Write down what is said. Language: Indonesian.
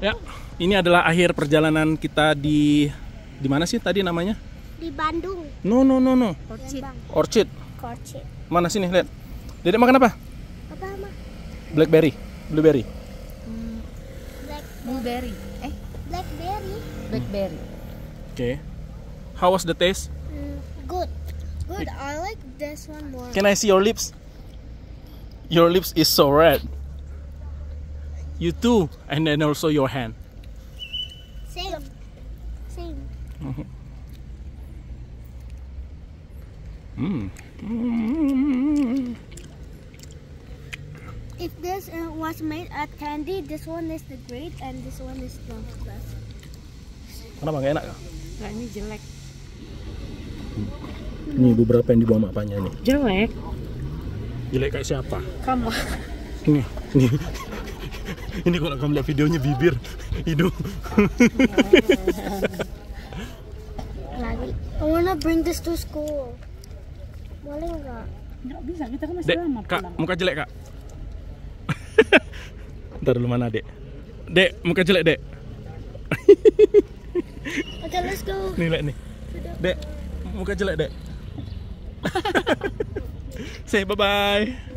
Ya, ini adalah akhir perjalanan kita di di mana sih tadi namanya? Di Bandung. No, no, no, no. Orchid. Orchid. Orchid. Mana sini, lihat. Dedek makan apa? Apa mah? Blackberry, blueberry. Black Blueberry. Eh, blackberry. blackberry. Oke. How was the taste? Mm, good. Good. I like this one more. Can I see your lips? Your lips is so red. You too, and then also your hand. Same. Same. Hmm. If this uh, was made at candy, this one is the great and this one is the best. Kenapa nggak enak? Nah, ini jelek. Ini beberapa yang dibawa makanya nih. Jelek? Jelek kayak siapa? Kamu. Ini, ini, ini kalau kamu lihat videonya bibir, hidung. Lagi. I wanna bring this to school. Boleh nggak? Nggak bisa, kita kan masih Dek, lama kak, pulang. muka jelek kak. Ntar dulu mana dek? Dek, muka jelek dek. Okay, let's go. Nih lihat nih. Dek, muka jelek dek. Say bye bye.